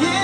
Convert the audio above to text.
yeah.